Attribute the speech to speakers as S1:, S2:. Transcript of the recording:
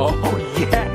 S1: Oh, yeah.